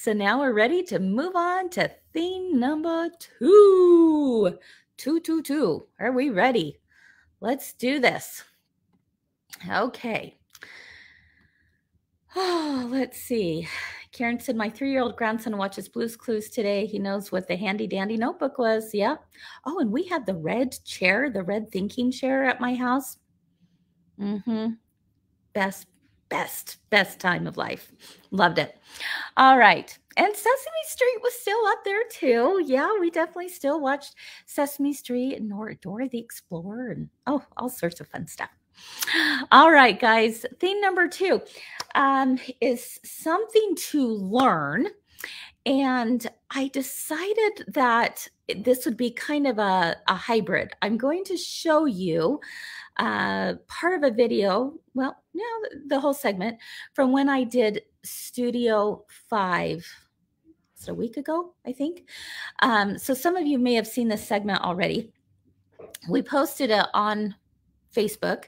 So now we're ready to move on to theme number two. Two, two, two. Are we ready? Let's do this. Okay. Oh, let's see. Karen said, My three year old grandson watches Blues Clues today. He knows what the handy dandy notebook was. Yeah. Oh, and we had the red chair, the red thinking chair at my house. Mm hmm. Best, best, best time of life. Loved it. All right. And Sesame Street was still up there too. Yeah, we definitely still watched Sesame Street and Dora the Explorer and oh, all sorts of fun stuff. All right, guys. Theme number two um, is something to learn. And I decided that this would be kind of a, a hybrid. I'm going to show you uh, part of a video, well, no, the whole segment from when I did Studio 5 a week ago, I think. Um, so some of you may have seen this segment already. We posted it on Facebook,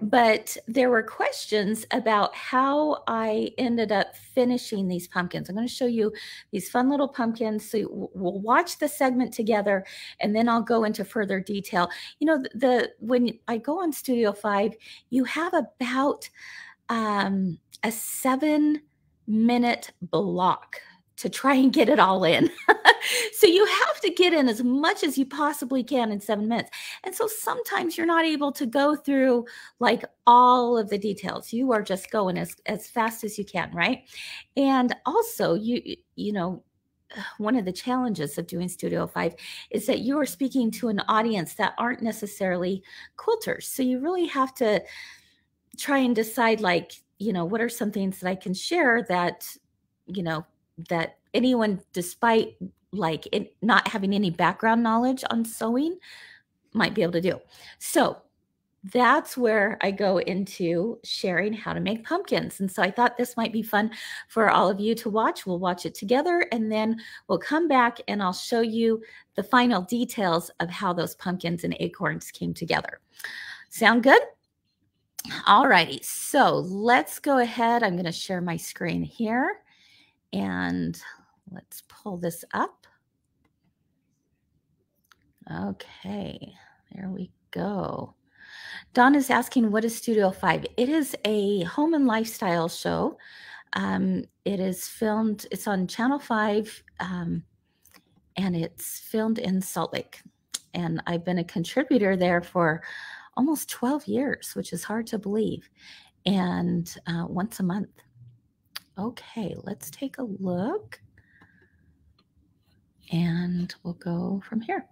but there were questions about how I ended up finishing these pumpkins. I'm going to show you these fun little pumpkins. So we'll watch the segment together and then I'll go into further detail. You know, the, the when I go on Studio 5, you have about um, a seven minute block to try and get it all in. so you have to get in as much as you possibly can in seven minutes. And so sometimes you're not able to go through like all of the details. You are just going as, as fast as you can, right? And also you, you know, one of the challenges of doing Studio 5 is that you are speaking to an audience that aren't necessarily quilters. So you really have to try and decide like, you know, what are some things that I can share that, you know, that anyone, despite like it not having any background knowledge on sewing, might be able to do. So that's where I go into sharing how to make pumpkins. And so I thought this might be fun for all of you to watch. We'll watch it together and then we'll come back and I'll show you the final details of how those pumpkins and acorns came together. Sound good? All righty. So let's go ahead. I'm going to share my screen here. And let's pull this up. Okay, there we go. Don is asking, what is Studio 5? It is a home and lifestyle show. Um, it is filmed, it's on Channel 5, um, and it's filmed in Salt Lake. And I've been a contributor there for almost 12 years, which is hard to believe, and uh, once a month. Okay, let's take a look. And we'll go from here.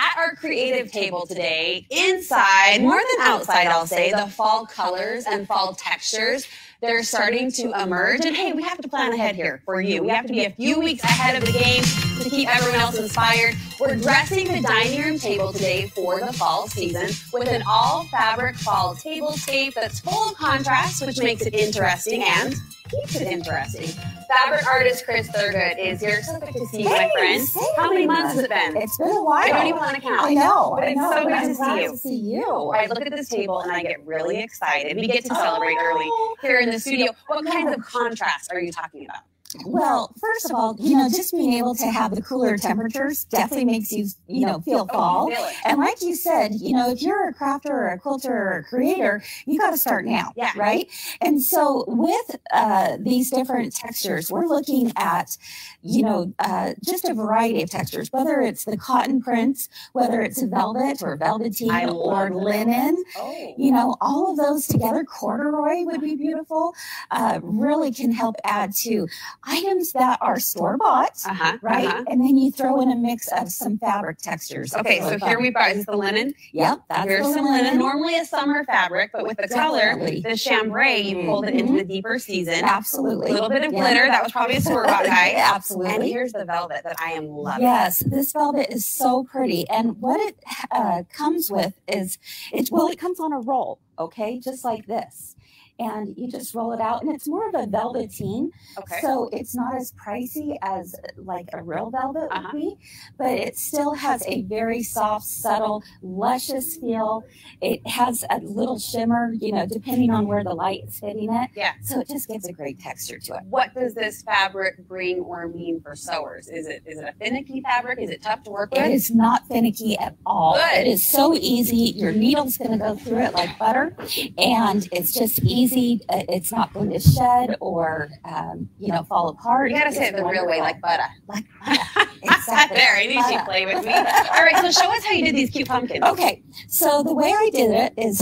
At our creative table today, inside, more than outside, I'll say, the fall colors and fall textures they're starting to emerge. And hey, we have to plan ahead here for you. We have to be a few weeks ahead of the game to keep everyone else inspired. We're dressing the dining room table today for the fall season with an all fabric fall tablescape that's full of contrast, which makes it interesting and keeps it interesting. Fabric artist Kris Thurgood is here. So good to see you, my friend. How many months has it been? It's been a while. I don't even want to count. I know. But it's know. so good to see you. To see you. I look at this table and I get really excited. We get to celebrate early here in the studio. What kinds of contrasts are you talking about? Well, first of all, you know, just being able to have the cooler temperatures definitely makes you, you know, feel fall. Oh, and like you said, you know, if you're a crafter or a quilter or a creator, you got to start now, Yeah. right? And so with uh, these different textures, we're looking at, you know, uh, just a variety of textures, whether it's the cotton prints, whether it's velvet or velveteen or linen, Oh. you know, all of those together, corduroy would be beautiful, uh, really can help add to items that are store bought, Uh-huh. right? uh-huh. And then you throw in a mix of some fabric textures. Okay, so here we've got is the linen. Yep, that's Here's some linen. Normally a summer fabric, but with the color, the chambray, you pulled it into the deeper season. Absolutely. A little bit of Yeah. glitter. That was probably a store bought guy. Absolutely. And here's the velvet that I am loving. Yes, this velvet is so pretty. And what it uh, comes with is, it, well, it comes on a roll, okay, just like this. And you just roll it out, and it's more of a velveteen. Okay. So it's not as pricey as like a real velvet Uh-huh. would be, but it still has a very soft, subtle, luscious feel. It has a little shimmer, you know, depending on where the light is hitting it. Yeah. So it just gives a great texture to it. what does this fabric bring or mean for sewers? Is it is it a finicky fabric? Is it tough to work with? it is not finicky at all. Good. It is so easy. Your needle's going to go through it like butter, and it's just easy. Uh, It's not going to shed or, um, you know, fall apart. You gotta say it the real way, like butter. like butter. Exactly. there, I knew she'd Butter. play with me. All right, so show us how you did these cute pumpkins. Okay, so the way I did it is,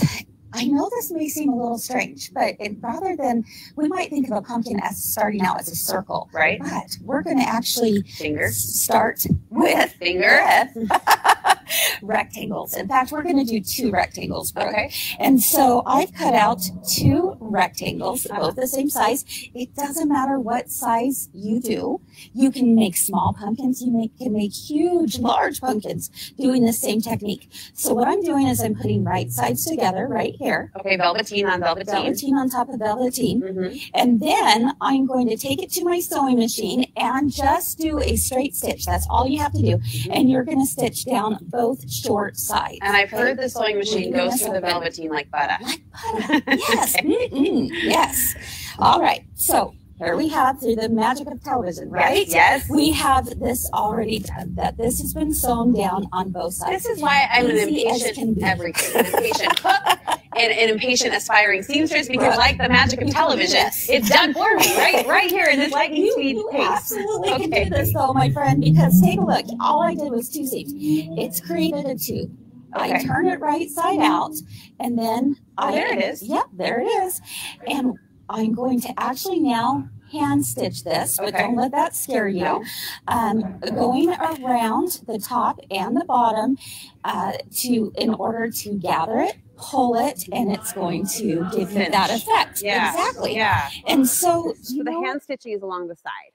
I know this may seem a little strange, but it, rather than we might think of a pumpkin as starting out as a circle, Right? but we're going to actually Finger. start with Finger. with rectangles. In fact, we're going to do two rectangles. Brooke. Okay. And so I've cut out two rectangles, both the same size. It doesn't matter what size you do. You can make small pumpkins. You make, can make huge, large pumpkins doing the same technique. So what I'm doing is I'm putting right sides together right here. Okay, velveteen on velveteen. Velveteen on top of velveteen. hmm And then I'm going to take it to my sewing machine and just do a straight stitch. That's all you have to do. And you're going to stitch down both short sides. And I've heard the sewing machine goes through the velveteen like butter. Like butter. Yes. Mm-mm. Yes. All right. So here we have through the magic of television, right? Yes. We have this already done, that this has been sewn down on both sides. This is why I'm Easy as can impatient everything, an impatient cook, and an impatient aspiring seamstress because, like the magic of television, it's done for me, right, right here in this lightning You, speed you pace. absolutely can Okay. do this though, my friend, because take a look. All I did was two seams. It's created a tube. I turn it right side out and then Oh, I there it is. Yep, there it is. And I'm going to actually now hand stitch this, but Okay. don't let that scare you. Um, going around the top and the bottom uh, to in order to gather it, pull it, and it's going to give you that effect. Yeah. Exactly. Yeah. And so, So the know, hand stitching is along the side,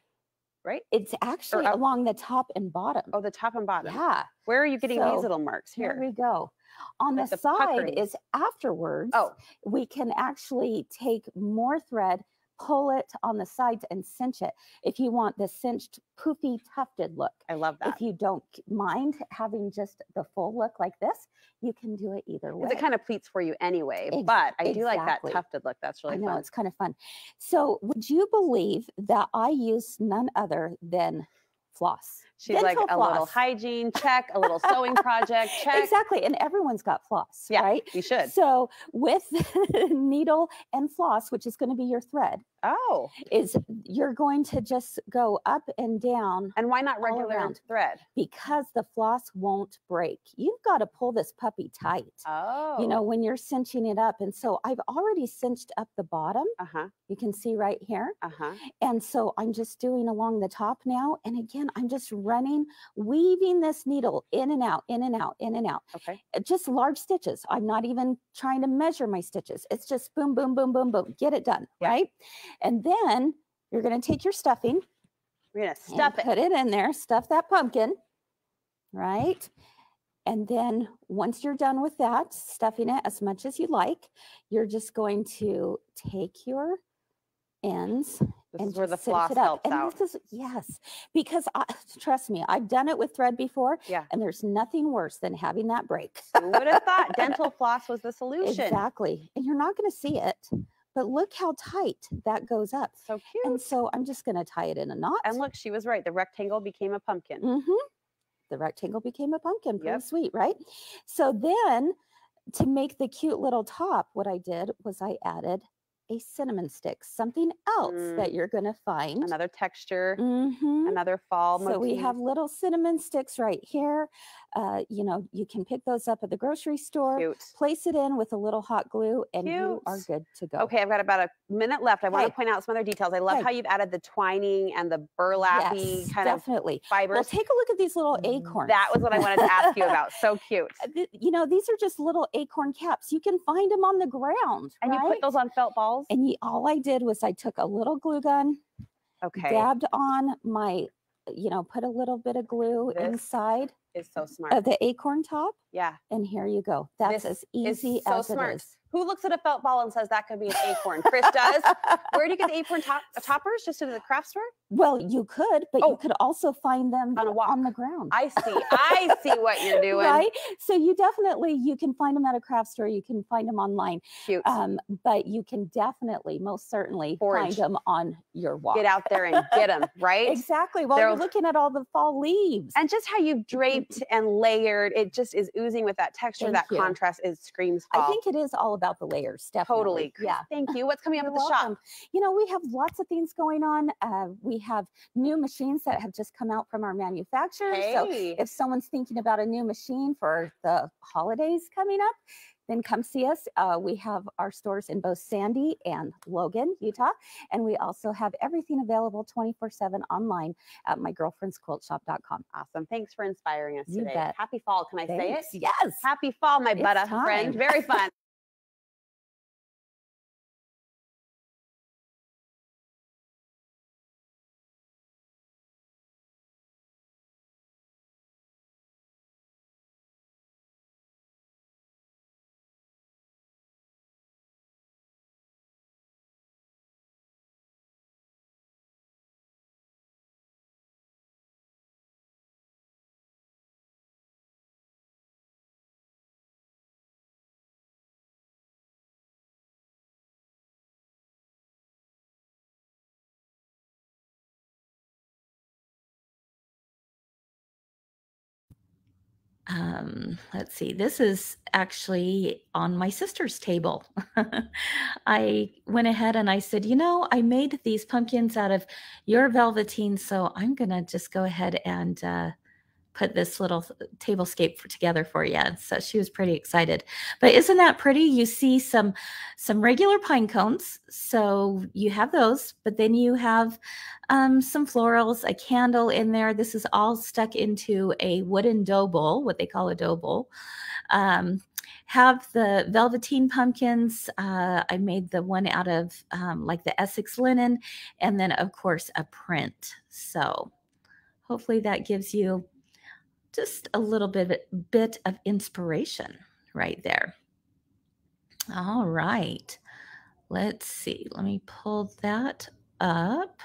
right? it's actually along the top and bottom. Oh, the top and bottom. Yeah. Where are you getting So, these little marks Here here? we go. On Like the, the side puckering. is afterwards. Oh, we can actually take more thread, pull it on the sides, and cinch it. If you want the cinched, poofy, tufted look. I love that. If you don't mind having just the full look like this, you can do it either way. Because it kind of pleats for you anyway, Ex- but I do like that tufted look. That's really I know fun. it's kind of fun. So, would you believe that I use none other than floss? She's like dental a little hygiene check, a little sewing project check. Exactly, and everyone's got floss, Yeah. right? You should. So, with needle and floss, which is going to be your thread, Oh, is you're going to just go up and down and why not regular around. thread? because the floss won't break. You've got to pull this puppy tight. Oh, You know, when you're cinching it up. And so I've already cinched up the bottom. Uh huh. You can see right here. Uh huh. And so I'm just doing along the top now. And again, I'm just running, weaving this needle in and out, in and out, in and out. Okay. Uh, Just large stitches. I'm not even trying to measure my stitches. It's just boom, boom, boom, boom, boom. Get it done. Yeah. Right. And then you're going to take your stuffing We're gonna stuff it. Put it in there, stuff that pumpkin, right? And then once you're done with that, stuffing it as much as you like, you're just going to take your ends This and is where the floss helps and out. This is, yes, because I, trust me, I've done it with thread before, Yeah. and there's nothing worse than having that break. Who would have thought dental floss was the solution? exactly, and you're not going to see it, but look how tight that goes up. So cute. And so I'm just going to tie it in a knot. And look, she was right. The rectangle became a pumpkin. Mm-hmm. The rectangle became a pumpkin. Pretty Yep. sweet, right? So then to make the cute little top, what I did was I added a cinnamon stick, something else Mm. that you're going to find. Another texture, Mhm. another fall So we have little cinnamon sticks right here. Uh, you know, you can pick those up at the grocery store, Cute. place it in with a little hot glue, and you are good to go. Okay, I've got about a minute left. I want to point out some other details. I love Okay. how you've added the twining and the burlappy Yes, kind of definitely. fibers. Well, take a look at these little acorns. That was what I wanted to ask you about. So cute. Uh, you know, these are just little acorn caps. You can find them on the ground. And you put those on felt balls? And you, all I did was I took a little glue gun, Okay. dabbed on my, you know, put a little bit of glue This inside is so smart. of the acorn top, Yeah. And here you go. That's This as easy so as smart. it is. Who looks at a felt ball and says that could be an acorn? Kris does. Where do you get the acorn top- toppers? Just in the craft store? well, you could, but Oh. you could also find them On a walk. on the ground. I see. I see what you're doing. Right? So you definitely you can find them at a craft store, you can find them online. Cute. Um, but you can definitely, most certainly, Forage. find them on your walk. Get out there and get them, right? Exactly. While They're- you're looking at all the fall leaves. And just how you've draped and layered, it just is oozing with that texture, Thank that you. contrast is screams fall. I think it is all about the layers. Definitely. totally. Yeah. Thank you. What's coming up You're at the shop? You know, we have lots of things going on. Uh, we have new machines that have just come out from our manufacturer. So if someone's thinking about a new machine for the holidays coming up, then come see us. Uh, we have our stores in both Sandy and Logan, Utah, and we also have everything available 24/7 online at mygirlfriendsquiltshoppe.com. Awesome. Thanks for inspiring us You today. bet. Happy fall. Can I say it? Yes. Happy fall, my butter friend. Very fun. um, let's see, this is actually on my sister's table. I went ahead and I said, you know, I made these pumpkins out of your velveteen, so I'm going to just go ahead and uh, put this little tablescape for, together for you. And so she was pretty excited. But isn't that pretty? You see some some regular pine cones, so you have those, but then you have um, some florals, a candle in there. This is all stuck into a wooden dough bowl, what they call a dough bowl. Um, have the velveteen pumpkins. Uh, I made the one out of um, like the Essex linen, and then of course a print. So hopefully that gives you just a little bit bit of inspiration right there. All right. Let's see. Let me pull that up.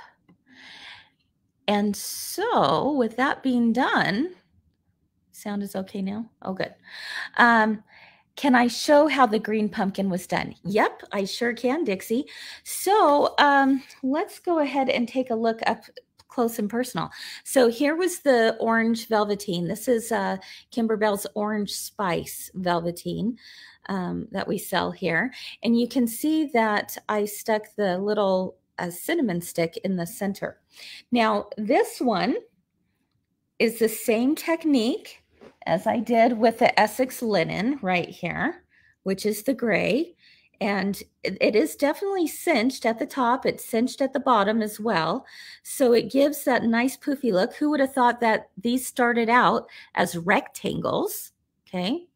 And so, with that being done, sound is okay now? Oh, good. Um, can I show how the green pumpkin was done? Yep, I sure can, Dixie. So um, let's go ahead and take a look up close and personal. So here was the orange velveteen. This is uh, Kimberbell's Orange Spice Velveteen um, that we sell here. And you can see that I stuck the little uh, cinnamon stick in the center. Now, this one is the same technique as I did with the Essex linen right here, which is the gray. And it, it is definitely cinched at the top. It's cinched at the bottom as well. So it gives that nice poofy look. Who would have thought that these started out as rectangles? Okay.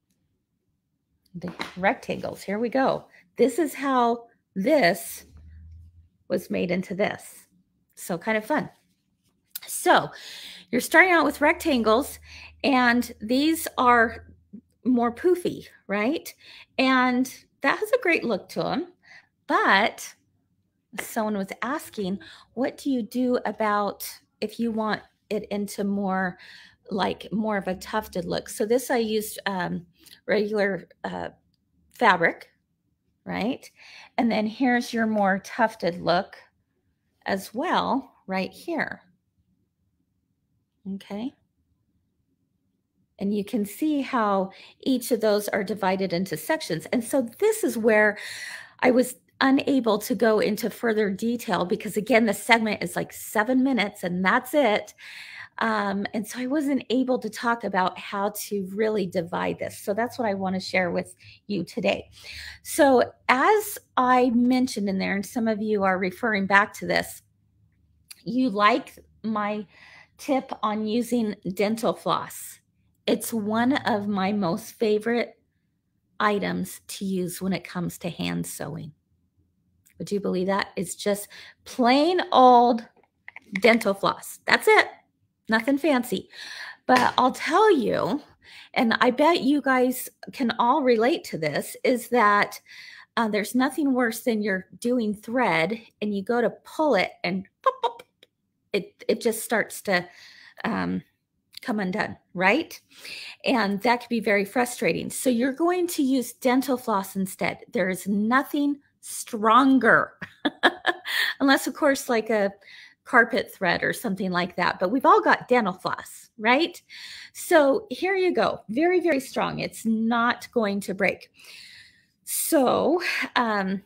The rectangles. Here we go. This is how this was made into this. So kind of fun. So you're starting out with rectangles, and these are more poofy, right? And that has a great look to them. But someone was asking, what do you do about if you want it into more like more of a tufted look? So this I used um, regular uh, fabric, right? And then here's your more tufted look as well, right here. Okay. And you can see how each of those are divided into sections. And so this is where I was unable to go into further detail because, again, the segment is like seven minutes and that's it. Um, and so I wasn't able to talk about how to really divide this. So that's what I want to share with you today. So, as I mentioned in there, and some of you are referring back to this, you like my tip on using dental floss. It's one of my most favorite items to use when it comes to hand sewing. Would you believe that? It's just plain old dental floss. That's it. Nothing fancy. But I'll tell you and I bet you guys can all relate to this, is that uh, there's nothing worse than you're doing thread and you go to pull it and pop, pop, it it just starts to um, come undone, right? And that can be very frustrating. So you're going to use dental floss instead. There is nothing stronger, unless of course like a carpet thread or something like that. But we've all got dental floss, right? So here you go. Very, very strong. It's not going to break. So, um,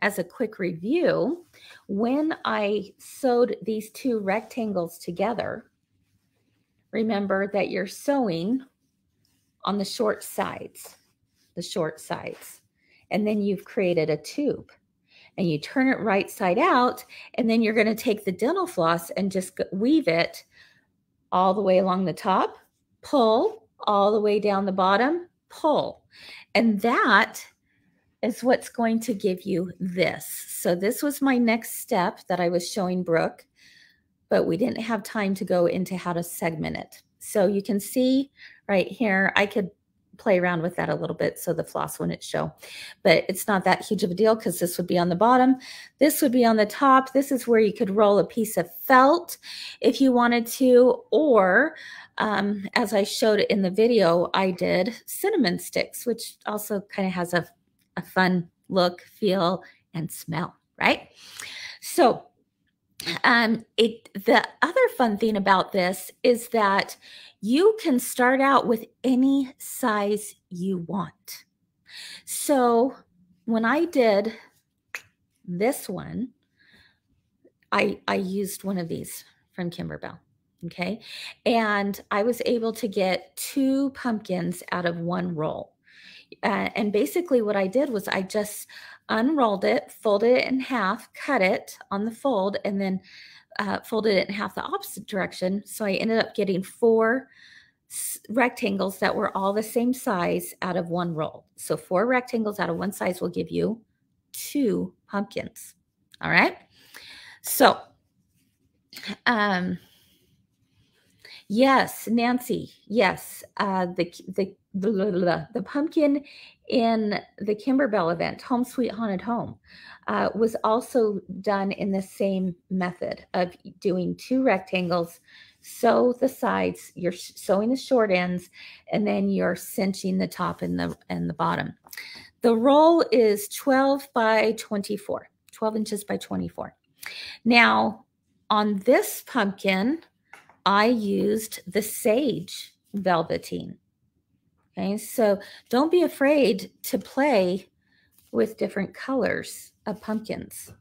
as a quick review, when I sewed these two rectangles together, remember that you're sewing on the short sides, the short sides, and then you've created a tube and you turn it right side out, and then you're going to take the dental floss and just weave it all the way along the top, pull all the way down the bottom, pull. And that is what's going to give you this. So this was my next step that I was showing Brooke, but we didn't have time to go into how to segment it. So you can see right here, I could play around with that a little bit so the floss wouldn't show. But it's not that huge of a deal because this would be on the bottom. This would be on the top. This is where you could roll a piece of felt if you wanted to, or um, as I showed in the video, I did cinnamon sticks, which also kind of has a, a fun look, feel, and smell, right? So um, it the other fun thing about this is that you can start out with any size you want. So when I did this one, I, I used one of these from Kimberbell. Okay. And I was able to get two pumpkins out of one roll. Uh, and basically, what I did was I just unrolled it, folded it in half, cut it on the fold, and then uh, folded it in half the opposite direction. So I ended up getting four rectangles that were all the same size out of one roll. So four rectangles out of one size will give you two pumpkins. All right. So, um, yes, Nancy, yes, uh, the, the, the, pumpkin in the Kimberbell event, Home Sweet Haunted Home, uh, was also done in the same method of doing two rectangles, sew the sides, you're sewing the short ends, and then you're cinching the top and the and the bottom. The roll is 12 by 24, 12 inches by 24. Now, on this pumpkin, I used the sage velveteen. Okay, so don't be afraid to play with different colors of pumpkins.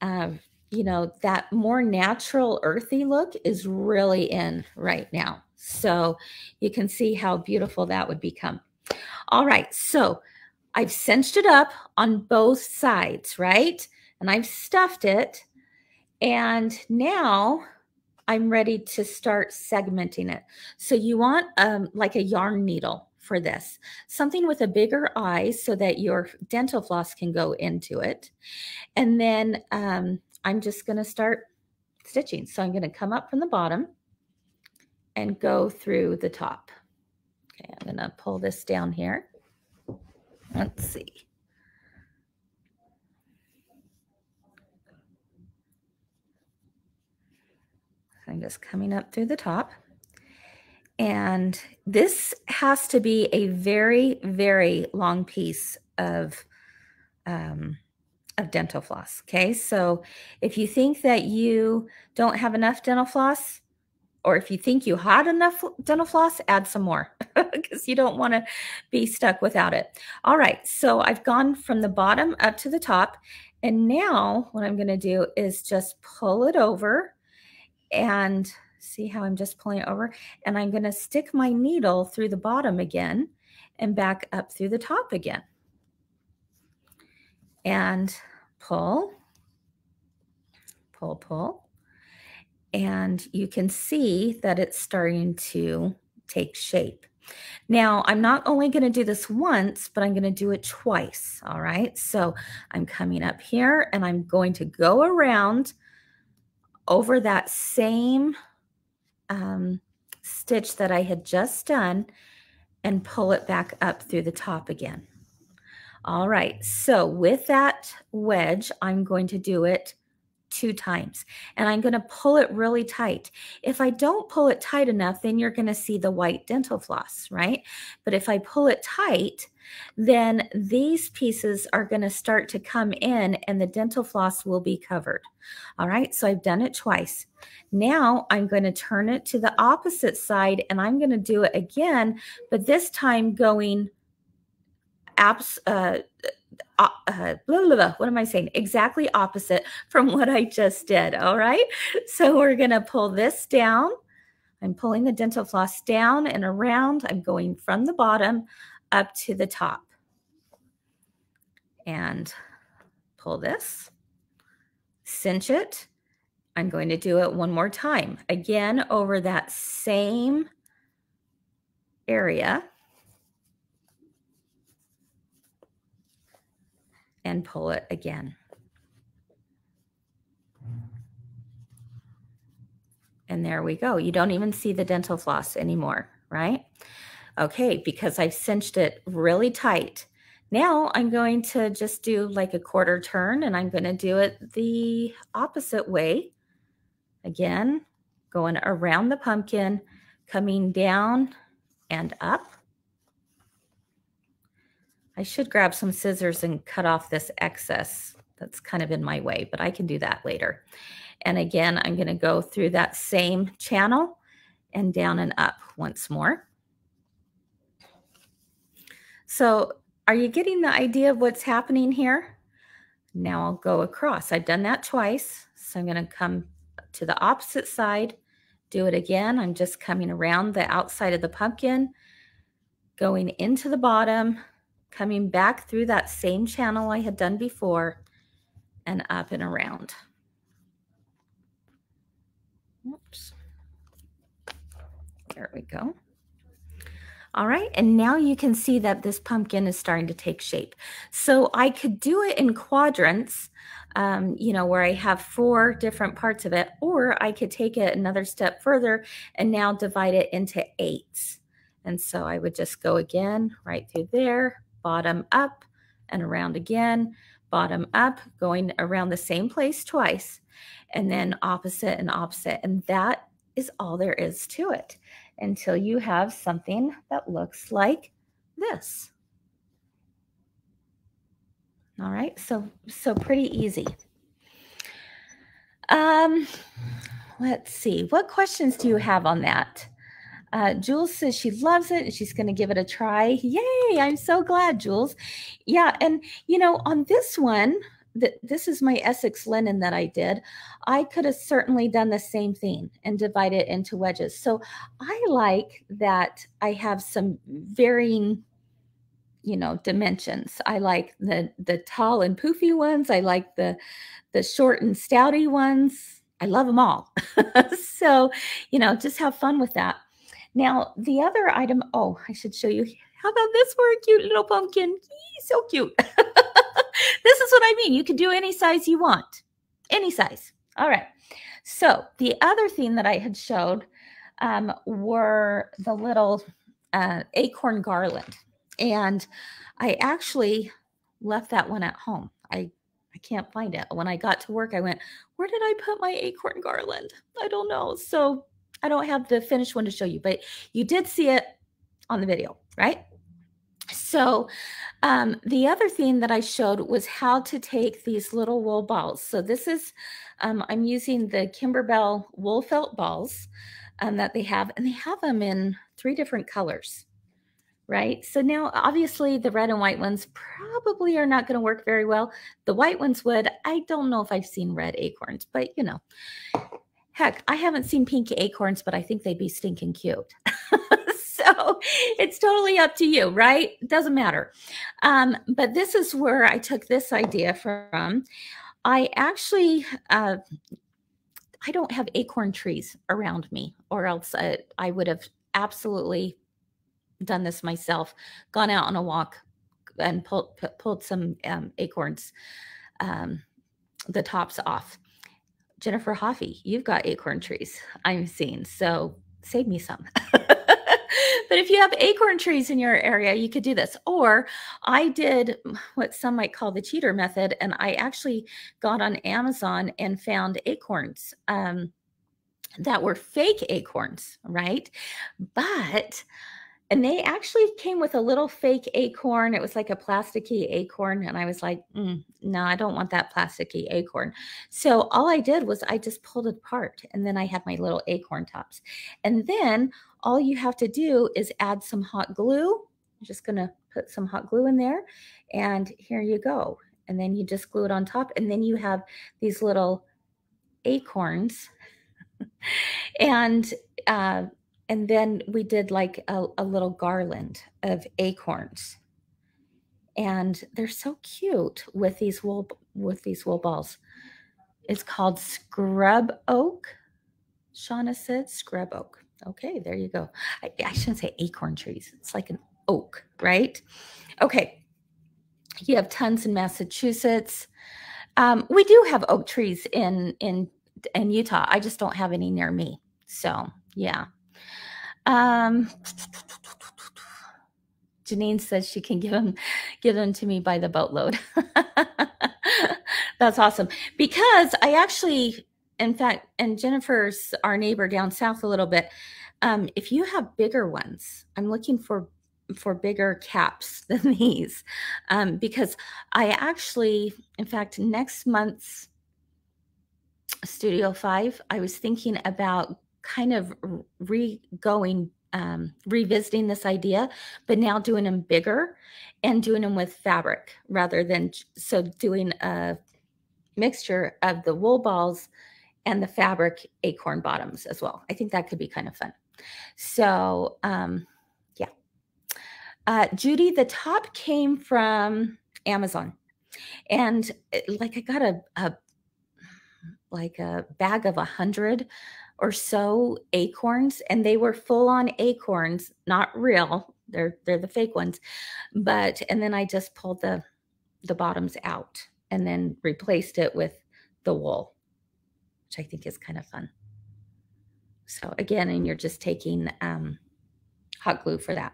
Um, you know, that more natural, earthy look is really in right now. So you can see how beautiful that would become. All right, so I've cinched it up on both sides, right? And I've stuffed it. And now I'm ready to start segmenting it. So you want um, like a yarn needle for this, something with a bigger eye so that your dental floss can go into it. And then um, I'm just going to start stitching. So I'm going to come up from the bottom and go through the top. Okay, I'm going to pull this down here. Let's see. I'm just coming up through the top. And this has to be a very, very long piece of, um, of dental floss. Okay. So if you think that you don't have enough dental floss, or if you think you had enough dental floss, add some more because you don't want to be stuck without it. All right. So I've gone from the bottom up to the top. And now what I'm going to do is just pull it over and see how I'm just pulling it over. And I'm going to stick my needle through the bottom again and back up through the top again. And pull, pull, pull. And you can see that it's starting to take shape. Now, I'm not only going to do this once, but I'm going to do it twice. All right. So I'm coming up here and I'm going to go around over that same um, stitch that I had just done and pull it back up through the top again. All right, so with that wedge, I'm going to do it two times and I'm going to pull it really tight. If I don't pull it tight enough, then you're going to see the white dental floss, right? But if I pull it tight, then these pieces are going to start to come in and the dental floss will be covered. All right, so I've done it twice. Now I'm going to turn it to the opposite side and I'm going to do it again, but this time going abs, uh, uh, uh, blah, blah, blah, what am I saying? Exactly opposite from what I just did. All right. So we're going to pull this down. I'm pulling the dental floss down and around. I'm going from the bottom up to the top. And pull this, cinch it. I'm going to do it one more time. Again, over that same area. and pull it again. And there we go. You don't even see the dental floss anymore, right? Okay, because I've cinched it really tight. Now I'm going to just do like a quarter turn and I'm going to do it the opposite way. Again, going around the pumpkin, coming down and up. I should grab some scissors and cut off this excess that's kind of in my way, but I can do that later. And again, I'm going to go through that same channel and down and up once more. So are you getting the idea of what's happening here? Now I'll go across. I've done that twice. So I'm going to come to the opposite side, do it again. I'm just coming around the outside of the pumpkin, going into the bottom, coming back through that same channel I had done before and up and around. Oops. There we go. All right, and now you can see that this pumpkin is starting to take shape. So I could do it in quadrants, um, you know, where I have four different parts of it, or I could take it another step further and now divide it into eights. And so I would just go again right through there, bottom up and around again, bottom up, going around the same place twice, and then opposite and opposite. And that is all there is to it until you have something that looks like this. All right, so so pretty easy. Um, let's see. What questions do you have on that? Uh, Jules says she loves it and she's going to give it a try. Yay! I'm so glad, Jules. Yeah, and you know, on this one, that this is my Essex linen that I did. I could have certainly done the same thing and divide it into wedges. So I like that I have some varying you know dimensions i like the the tall and poofy ones i like the the short and stouty ones i love them all so you know just have fun with that now, the other item, oh, I should show you. How about this for a cute little pumpkin? So cute. this is what I mean. You can do any size you want, any size. All right. So the other thing that I had showed um, were the little uh, acorn garland. And I actually left that one at home. I I can't find it. When I got to work, I went, where did I put my acorn garland? I don't know. So I don't have the finished one to show you, but you did see it on the video, right? So um, the other thing that I showed was how to take these little wool balls. So this is, um, I'm using the Kimberbell wool felt balls um, that they have, and they have them in three different colors, right? So now obviously the red and white ones probably are not going to work very well. The white ones would. I don't know if I've seen red acorns, but you know, Heck, I haven't seen pink acorns, but I think they'd be stinking cute. so it's totally up to you, right? Doesn't matter. Um, but this is where I took this idea from. I actually, uh, I don't have acorn trees around me, or else I, I would have absolutely done this myself, gone out on a walk and pulled, pulled some um, acorns, um, the tops off. Jennifer Hoffy, you've got acorn trees I'm seeing. So save me some. but if you have acorn trees in your area, you could do this. Or I did what some might call the cheater method, and I actually got on Amazon and found acorns um, that were fake acorns, right? But and they actually came with a little fake acorn. It was like a plasticky acorn. And I was like, mm, no, I don't want that plasticky acorn. So all I did was I just pulled it apart and then I had my little acorn tops. And then all you have to do is add some hot glue. I'm just going to put some hot glue in there. And here you go. And then you just glue it on top. And then you have these little acorns. and uh, and then we did like a, a little garland of acorns. And they're so cute with these wool with these wool balls. It's called scrub oak. Shauna said scrub oak. Okay there you go. I, I shouldn't say acorn trees. It's like an oak right? Okay. You have tons in massachusetts. Um, we do have oak trees in in in utah. I just don't have any near me. So yeah um, Janine says she can give them give them to me by the boatload. That's awesome because I actually, in fact, and Jennifer's our neighbor down south a little bit. Um, if you have bigger ones, I'm looking for for bigger caps than these um, because I actually, in fact, next month's Studio Five, I was thinking about kind of re going um, revisiting this idea, but now doing them bigger and doing them with fabric rather than so doing a mixture of the wool balls and the fabric acorn bottoms as well. I think that could be kind of fun. So, um, yeah. Uh, Judy, the top came from Amazon. And it, like I got a, a like a bag of a hundred or so acorns and they were full on acorns not real they're they're the fake ones but and then i just pulled the the bottoms out and then replaced it with the wool which i think is kind of fun. So again and you're just taking um, hot glue for that.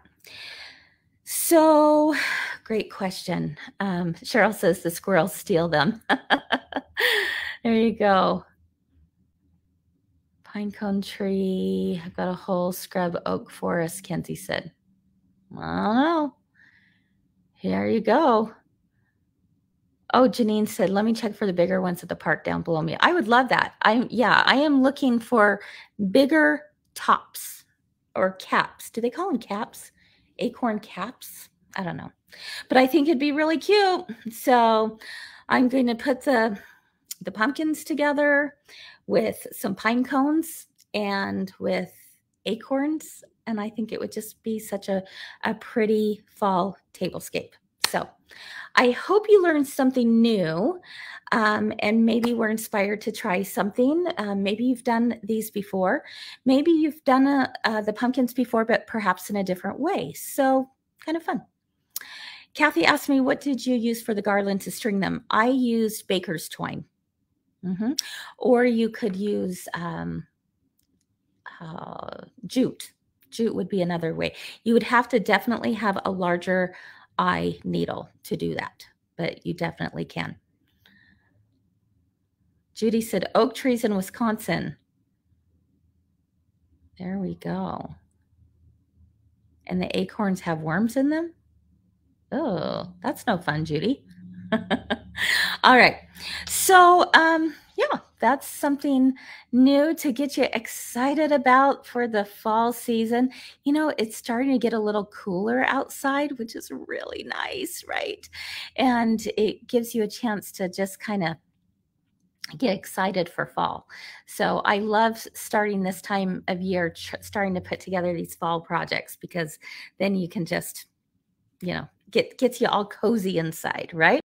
So great question. Um, cheryl says the squirrels steal them. There you go Pine cone tree. I've got a whole scrub oak forest, Kenzie said. I don't know. Here you go. Oh, Janine said, let me check for the bigger ones at the park down below me. I would love that. I'm yeah, I am looking for bigger tops or caps. Do they call them caps? Acorn caps? I don't know. But I think it'd be really cute. So I'm going to put the the pumpkins together with some pine cones and with acorns. And I think it would just be such a, a pretty fall tablescape. So I hope you learned something new um, and maybe we're inspired to try something. Um, maybe you've done these before. Maybe you've done a, uh, the pumpkins before, but perhaps in a different way. So kind of fun. Kathy asked me, what did you use for the garland to string them? I used baker's twine. Mm-hmm. Or you could use um, uh, jute. Jute would be another way. You would have to definitely have a larger eye needle to do that, but you definitely can. Judy said oak trees in Wisconsin. There we go. And the acorns have worms in them? Oh, that's no fun, Judy. All right. So, um, yeah, that's something new to get you excited about for the fall season. You know, it's starting to get a little cooler outside, which is really nice, right? And it gives you a chance to just kind of get excited for fall. So I love starting this time of year, starting to put together these fall projects because then you can just, you know, get gets you all cozy inside, right?